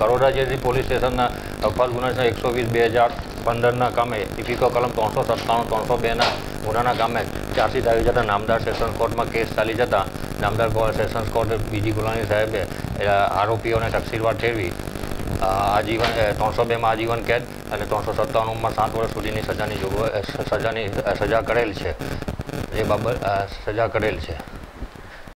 કરોડા જેથી પોલીસ સ્ટેશનના અફાલ ગુના એકસો વીસ બે હજાર પંદરના કામે ઇફિકો કલમ ત્રણસો સત્તાણું ત્રણસો બેના ગુનાના કામે ચાર્જશીટ આવી જતાં નામદાર સેશન્સ કોર્ટમાં કેસ ચાલી જતા નામદાર સેશન્સ કોર્ટે બીજી ગુનાની સાહેબે આરોપીઓને તકસીરવાર ઠેરવી આજીવન ત્રણસો બેમાં આજીવન કેદ અને ત્રણસો સત્તાણુંમાં સાત વર્ષ સુધીની સજાની જોગવાઈ સજાની સજા કરેલ છે એ બાબત સજા કરેલ છે